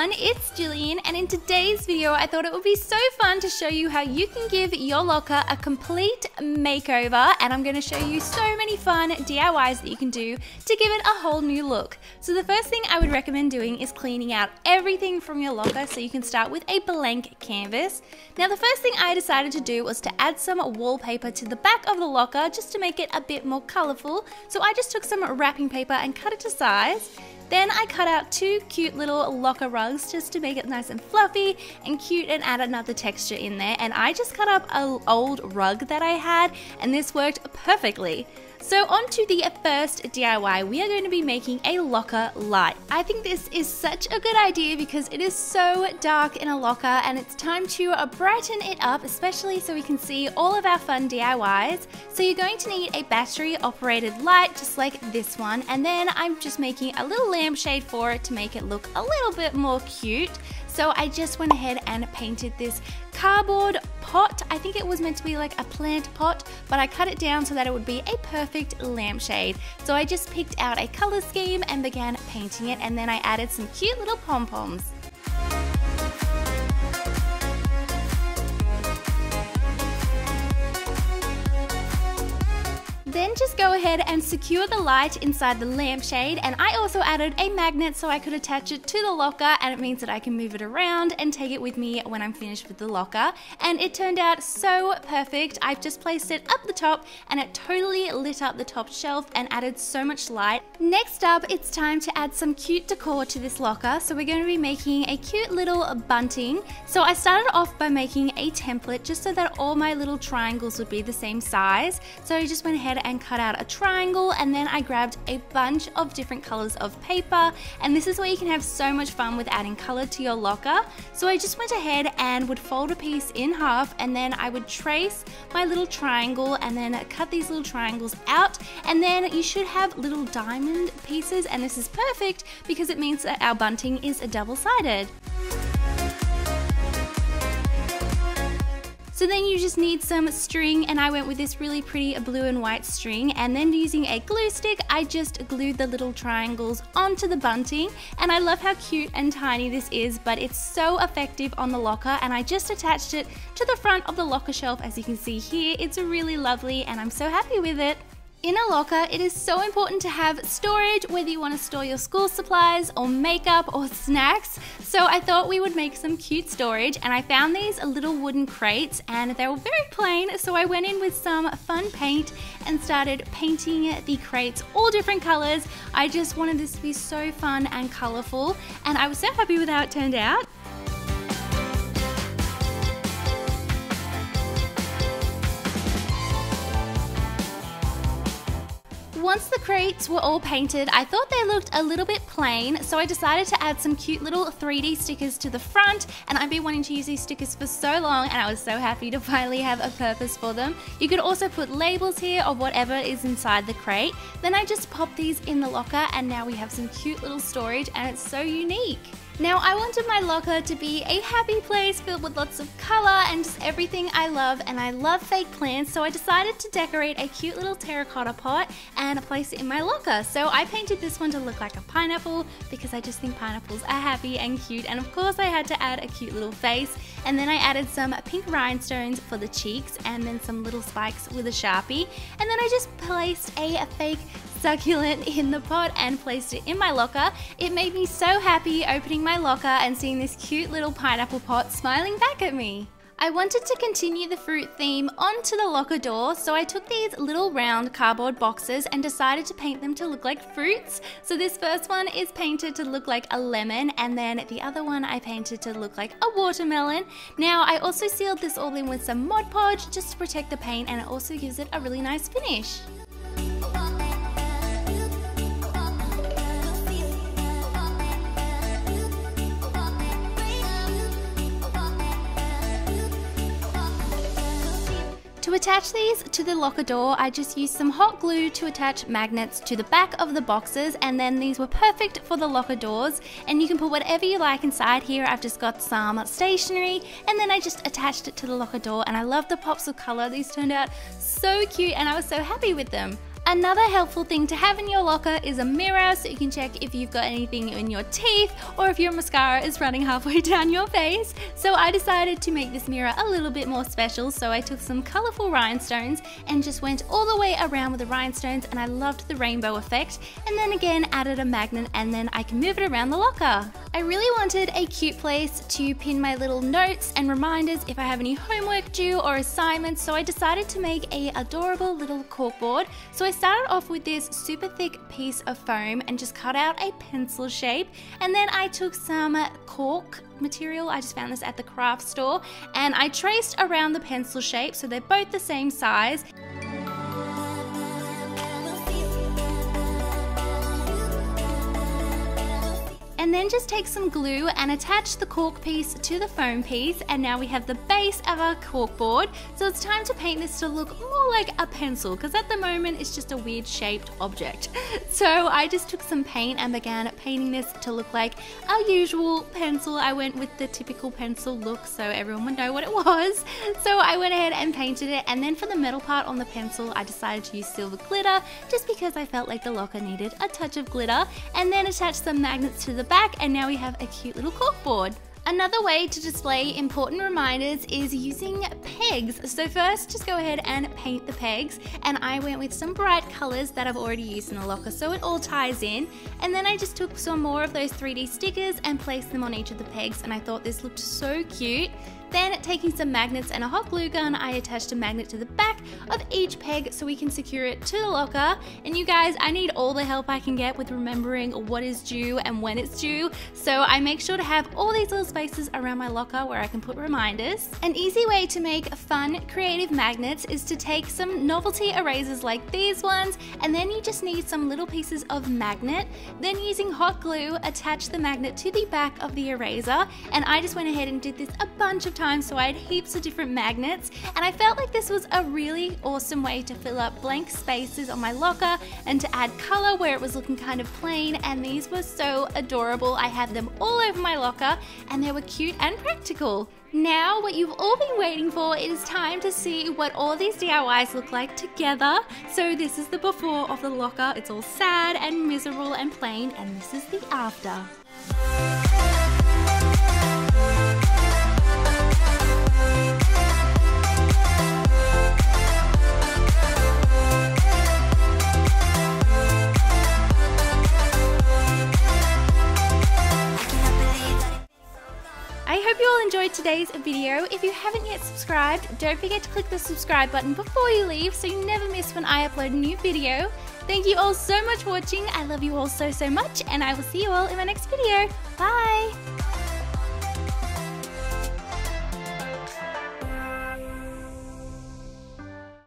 everyone, it's Gillian and in today's video I thought it would be so fun to show you how you can give your locker a complete makeover and I'm going to show you so many fun DIYs that you can do to give it a whole new look. So the first thing I would recommend doing is cleaning out everything from your locker so you can start with a blank canvas. Now the first thing I decided to do was to add some wallpaper to the back of the locker just to make it a bit more colourful. So I just took some wrapping paper and cut it to size. Then I cut out two cute little locker rugs just to make it nice and fluffy and cute and add another texture in there. And I just cut up an old rug that I had and this worked perfectly. So on to the first DIY, we are going to be making a locker light. I think this is such a good idea because it is so dark in a locker and it's time to uh, brighten it up, especially so we can see all of our fun DIYs. So you're going to need a battery operated light just like this one and then I'm just making a little lampshade for it to make it look a little bit more cute. So I just went ahead and painted this cardboard pot. I think it was meant to be like a plant pot, but I cut it down so that it would be a perfect lampshade. So I just picked out a color scheme and began painting it and then I added some cute little pom-poms. Then just go ahead and secure the light inside the lampshade and I also added a magnet so I could attach it to the locker and it means that I can move it around and take it with me when I'm finished with the locker and it turned out so perfect. I've just placed it up the top and it totally lit up the top shelf and added so much light. Next up it's time to add some cute decor to this locker so we're going to be making a cute little bunting. So I started off by making a template just so that all my little triangles would be the same size. So I just went ahead and cut out a triangle and then I grabbed a bunch of different colors of paper and this is where you can have so much fun with adding color to your locker. So I just went ahead and would fold a piece in half and then I would trace my little triangle and then cut these little triangles out and then you should have little diamond pieces and this is perfect because it means that our bunting is a double-sided. So then you just need some string and I went with this really pretty blue and white string and then using a glue stick I just glued the little triangles onto the bunting and I love how cute and tiny this is but it's so effective on the locker and I just attached it to the front of the locker shelf as you can see here. It's really lovely and I'm so happy with it. In a locker, it is so important to have storage, whether you want to store your school supplies or makeup or snacks. So I thought we would make some cute storage and I found these little wooden crates and they were very plain. So I went in with some fun paint and started painting the crates all different colors. I just wanted this to be so fun and colorful and I was so happy with how it turned out. Once the crates were all painted, I thought they looked a little bit plain, so I decided to add some cute little 3D stickers to the front, and I've been wanting to use these stickers for so long, and I was so happy to finally have a purpose for them. You could also put labels here of whatever is inside the crate. Then I just pop these in the locker, and now we have some cute little storage, and it's so unique. Now I wanted my locker to be a happy place filled with lots of colour and just everything I love and I love fake plants so I decided to decorate a cute little terracotta pot and place it in my locker. So I painted this one to look like a pineapple because I just think pineapples are happy and cute and of course I had to add a cute little face and then I added some pink rhinestones for the cheeks and then some little spikes with a sharpie and then I just placed a fake succulent in the pot and placed it in my locker. It made me so happy opening my locker and seeing this cute little pineapple pot smiling back at me. I wanted to continue the fruit theme onto the locker door, so I took these little round cardboard boxes and decided to paint them to look like fruits. So this first one is painted to look like a lemon, and then the other one I painted to look like a watermelon. Now I also sealed this all in with some Mod Podge just to protect the paint and it also gives it a really nice finish. To attach these to the locker door, I just used some hot glue to attach magnets to the back of the boxes and then these were perfect for the locker doors and you can put whatever you like inside here. I've just got some stationery and then I just attached it to the locker door and I love the pops of colour. These turned out so cute and I was so happy with them. Another helpful thing to have in your locker is a mirror so you can check if you've got anything in your teeth or if your mascara is running halfway down your face. So I decided to make this mirror a little bit more special so I took some colourful rhinestones and just went all the way around with the rhinestones and I loved the rainbow effect and then again added a magnet and then I can move it around the locker. I really wanted a cute place to pin my little notes and reminders if I have any homework due or assignments so I decided to make a adorable little corkboard. So I started off with this super thick piece of foam and just cut out a pencil shape and then I took some cork material. I just found this at the craft store and I traced around the pencil shape so they're both the same size. And then just take some glue and attach the cork piece to the foam piece and now we have the base of our cork board. So it's time to paint this to look more like a pencil because at the moment it's just a weird shaped object. So I just took some paint and began painting this to look like our usual pencil. I went with the typical pencil look so everyone would know what it was. So I went ahead and painted it and then for the metal part on the pencil I decided to use silver glitter just because I felt like the locker needed a touch of glitter and then attached some magnets to the back and now we have a cute little corkboard. Another way to display important reminders is using pegs. So first, just go ahead and paint the pegs. And I went with some bright colors that I've already used in the locker so it all ties in. And then I just took some more of those 3D stickers and placed them on each of the pegs and I thought this looked so cute. Then taking some magnets and a hot glue gun, I attached a magnet to the back of each peg so we can secure it to the locker. And you guys, I need all the help I can get with remembering what is due and when it's due. So I make sure to have all these little spaces around my locker where I can put reminders. An easy way to make fun, creative magnets is to take some novelty erasers like these ones, and then you just need some little pieces of magnet. Then using hot glue, attach the magnet to the back of the eraser. And I just went ahead and did this a bunch of times so I had heaps of different magnets and I felt like this was a really awesome way to fill up blank spaces on my locker and to add color where it was looking kind of plain and these were so adorable. I had them all over my locker and they were cute and practical. Now, what you've all been waiting for, it is time to see what all these DIYs look like together. So this is the before of the locker. It's all sad and miserable and plain, and this is the after. Today's video. If you haven't yet subscribed, don't forget to click the subscribe button before you leave so you never miss when I upload a new video. Thank you all so much for watching. I love you all so, so much, and I will see you all in my next video. Bye!